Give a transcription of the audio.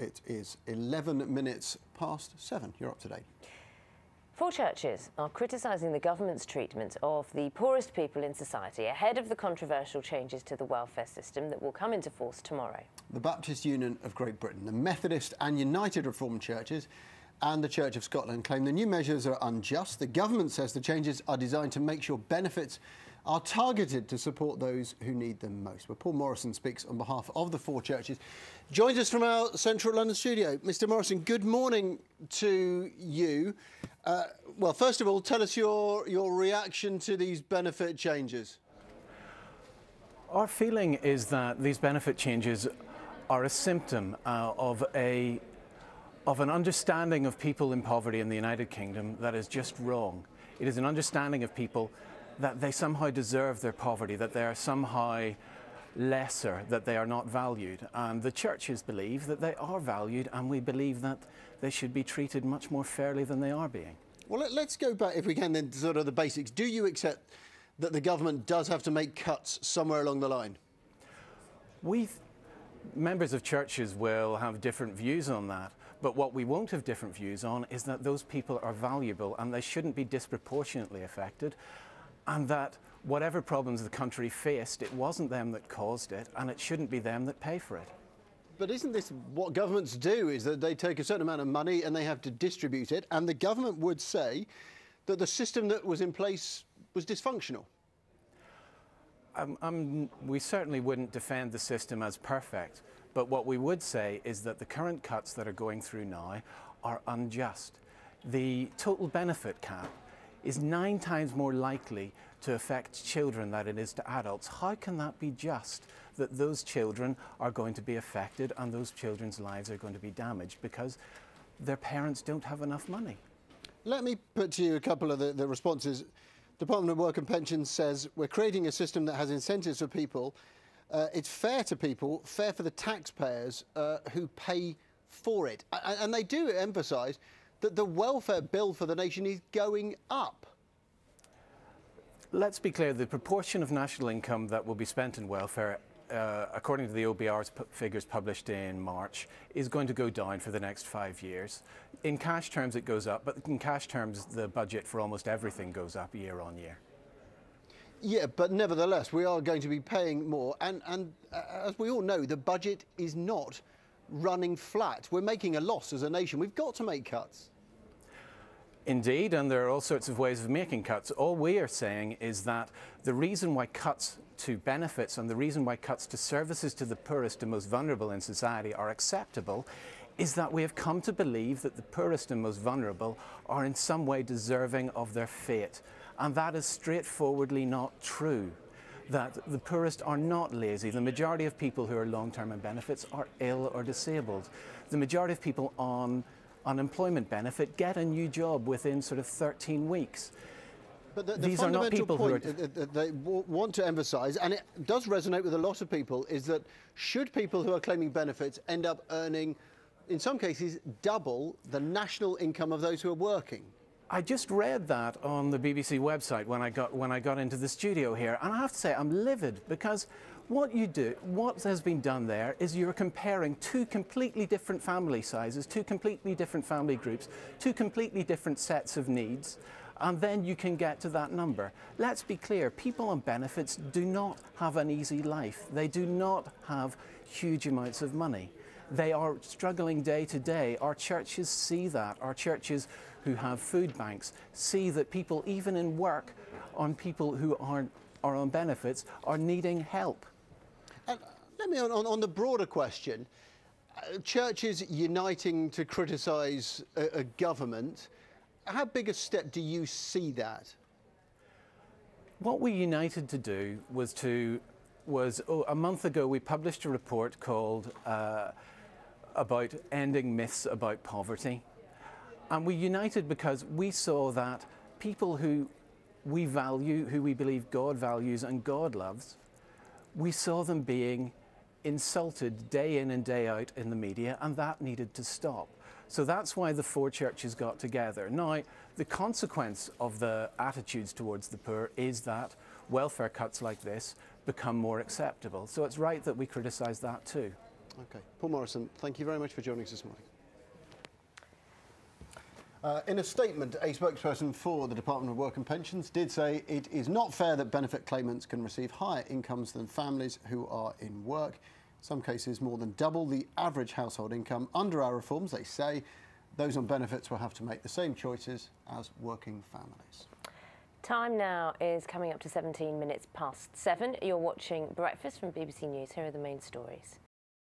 It is 11 minutes past seven. You're up to date. Four churches are criticising the government's treatment of the poorest people in society ahead of the controversial changes to the welfare system that will come into force tomorrow. The Baptist Union of Great Britain, the Methodist and United Reformed Churches, and the Church of Scotland claim the new measures are unjust. The government says the changes are designed to make sure benefits are targeted to support those who need them most. Well, Paul Morrison speaks on behalf of the four churches. Joins us from our central London studio. Mr. Morrison, good morning to you. Uh, well, first of all, tell us your, your reaction to these benefit changes. Our feeling is that these benefit changes are a symptom uh, of a of an understanding of people in poverty in the United Kingdom that is just wrong. It is an understanding of people that they somehow deserve their poverty, that they are somehow lesser, that they are not valued. And the churches believe that they are valued, and we believe that they should be treated much more fairly than they are being. Well, let's go back, if we can, then to sort of the basics. Do you accept that the government does have to make cuts somewhere along the line? We, members of churches, will have different views on that. But what we won't have different views on is that those people are valuable and they shouldn't be disproportionately affected and that whatever problems the country faced, it wasn't them that caused it, and it shouldn't be them that pay for it. But isn't this what governments do? Is that they take a certain amount of money and they have to distribute it, and the government would say that the system that was in place was dysfunctional. Um, um, we certainly wouldn't defend the system as perfect, but what we would say is that the current cuts that are going through now are unjust. The total benefit cap is nine times more likely to affect children than it is to adults. How can that be just that those children are going to be affected and those children's lives are going to be damaged because their parents don't have enough money? Let me put to you a couple of the, the responses. Department of Work and Pensions says we're creating a system that has incentives for people. Uh, it's fair to people, fair for the taxpayers uh, who pay for it. And they do emphasise that the welfare bill for the nation is going up. Let's be clear, the proportion of national income that will be spent in welfare uh, according to the OBR's figures published in March, is going to go down for the next five years. In cash terms, it goes up, but in cash terms, the budget for almost everything goes up year on year. Yeah, but nevertheless, we are going to be paying more. And, and uh, as we all know, the budget is not running flat. We're making a loss as a nation. We've got to make cuts. Indeed, and there are all sorts of ways of making cuts. All we are saying is that the reason why cuts to benefits and the reason why cuts to services to the poorest and most vulnerable in society are acceptable is that we have come to believe that the poorest and most vulnerable are in some way deserving of their fate. And that is straightforwardly not true that the poorest are not lazy. The majority of people who are long-term in benefits are ill or disabled. The majority of people on unemployment benefit get a new job within sort of 13 weeks. But the, the These are not people point who are that they want to emphasise, and it does resonate with a lot of people, is that should people who are claiming benefits end up earning, in some cases, double the national income of those who are working? I just read that on the BBC website when I got when I got into the studio here, and I have to say I'm livid because what you do, what has been done there is you're comparing two completely different family sizes, two completely different family groups, two completely different sets of needs, and then you can get to that number. Let's be clear, people on benefits do not have an easy life. They do not have huge amounts of money. They are struggling day to day. Our churches see that. Our churches who have food banks see that people, even in work, on people who are, are on benefits, are needing help. Let me, on, on the broader question, uh, churches uniting to criticise a, a government, how big a step do you see that? What we united to do was to was oh, a month ago we published a report called uh, about ending myths about poverty. And we united because we saw that people who we value, who we believe God values and God loves, we saw them being insulted day in and day out in the media, and that needed to stop. So that's why the four churches got together. Now, the consequence of the attitudes towards the poor is that welfare cuts like this become more acceptable. So it's right that we criticise that too. Okay. Paul Morrison, thank you very much for joining us this morning. Uh, in a statement, a spokesperson for the Department of Work and Pensions did say it is not fair that benefit claimants can receive higher incomes than families who are in work. In some cases, more than double the average household income. Under our reforms, they say those on benefits will have to make the same choices as working families. Time now is coming up to 17 minutes past seven. You're watching Breakfast from BBC News. Here are the main stories.